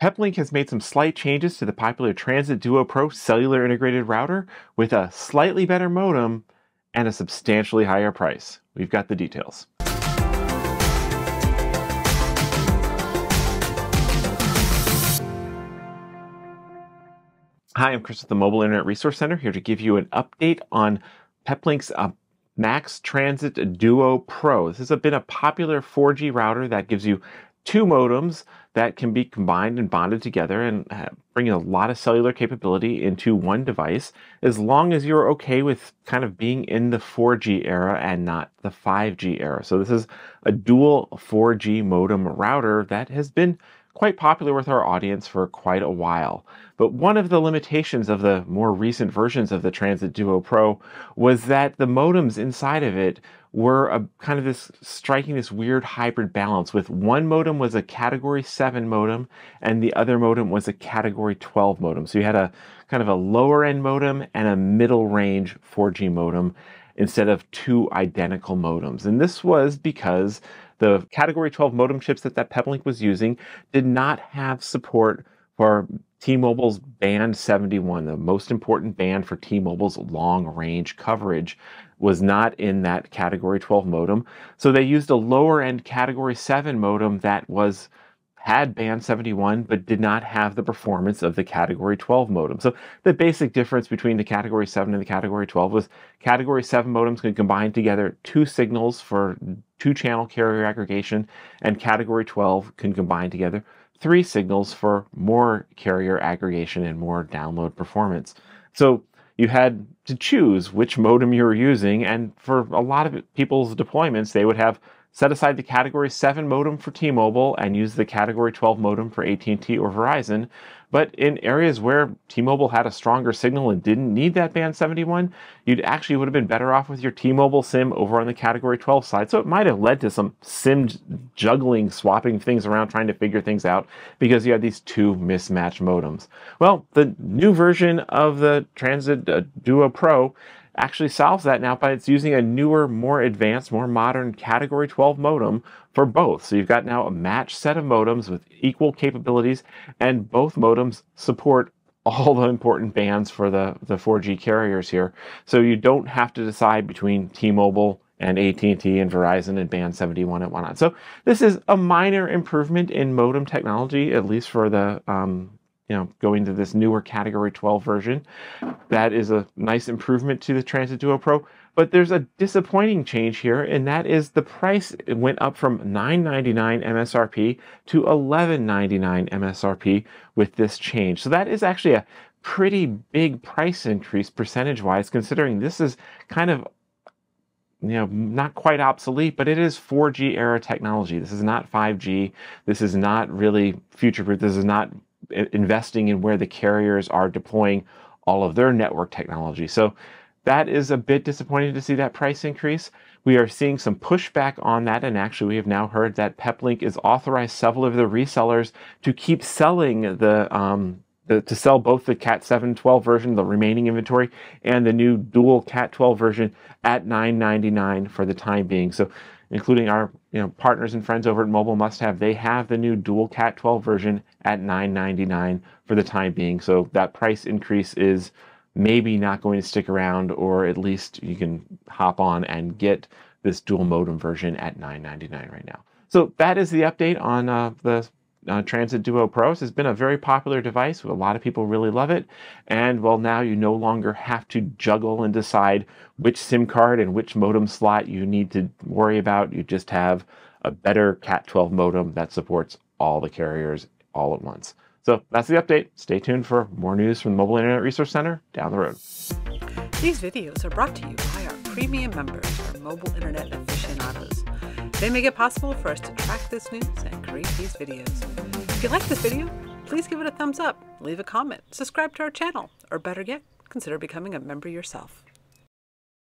Peplink has made some slight changes to the popular Transit Duo Pro cellular integrated router with a slightly better modem and a substantially higher price. We've got the details. Hi, I'm Chris with the Mobile Internet Resource Center here to give you an update on Peplink's uh, Max Transit Duo Pro. This has been a popular 4G router that gives you two modems that can be combined and bonded together and uh, bringing a lot of cellular capability into one device as long as you're okay with kind of being in the 4G era and not the 5G era. So this is a dual 4G modem router that has been quite popular with our audience for quite a while. But one of the limitations of the more recent versions of the Transit Duo Pro was that the modems inside of it were a kind of this striking this weird hybrid balance with one modem was a category 7 modem and the other modem was a category 12 modem. So you had a kind of a lower end modem and a middle range 4G modem instead of two identical modems. And this was because the category 12 modem chips that that Peplink was using did not have support for T-Mobile's band 71, the most important band for T-Mobile's long range coverage was not in that category 12 modem. So they used a lower end category 7 modem that was had band 71 but did not have the performance of the category 12 modem. So the basic difference between the category 7 and the category 12 was category 7 modems could combine together two signals for two channel carrier aggregation and category 12 can combine together three signals for more carrier aggregation and more download performance. So you had to choose which modem you were using, and for a lot of people's deployments, they would have set aside the category 7 modem for T-Mobile and use the category 12 modem for AT&T or Verizon. But in areas where T-Mobile had a stronger signal and didn't need that band 71, you'd actually would have been better off with your T-Mobile SIM over on the category 12 side. So it might have led to some SIM juggling, swapping things around, trying to figure things out because you had these two mismatched modems. Well, the new version of the Transit uh, Duo Pro actually solves that now by it's using a newer, more advanced, more modern Category 12 modem for both. So you've got now a matched set of modems with equal capabilities, and both modems support all the important bands for the, the 4G carriers here. So you don't have to decide between T-Mobile and AT&T and Verizon and band 71 and whatnot. So this is a minor improvement in modem technology, at least for the um, you know, going to this newer Category 12 version. That is a nice improvement to the Transit Duo Pro. But there's a disappointing change here, and that is the price went up from $9.99 MSRP to $11.99 MSRP with this change. So that is actually a pretty big price increase percentage wise, considering this is kind of you know, not quite obsolete, but it is 4G era technology. This is not 5G. This is not really future proof. This is not investing in where the carriers are deploying all of their network technology. So that is a bit disappointing to see that price increase. We are seeing some pushback on that, and actually, we have now heard that Peplink is authorized several of the resellers to keep selling the, um, the to sell both the Cat 7 12 version, the remaining inventory, and the new dual Cat 12 version at $9.99 for the time being. So including our you know partners and friends over at Mobile Must Have, they have the new dual Cat 12 version at $9.99 for the time being. So that price increase is maybe not going to stick around, or at least you can hop on and get this dual modem version at $9.99 right now. So that is the update on uh, the uh, Transit Duo Pros has been a very popular device. A lot of people really love it. And well, now you no longer have to juggle and decide which SIM card and which modem slot you need to worry about. You just have a better Cat 12 modem that supports all the carriers all at once. So that's the update. Stay tuned for more news from the Mobile Internet Resource Center down the road. These videos are brought to you by our premium members, our mobile internet aficionados. They make it possible for us to track this news and create these videos. If you like this video, please give it a thumbs up, leave a comment, subscribe to our channel, or better yet, consider becoming a member yourself.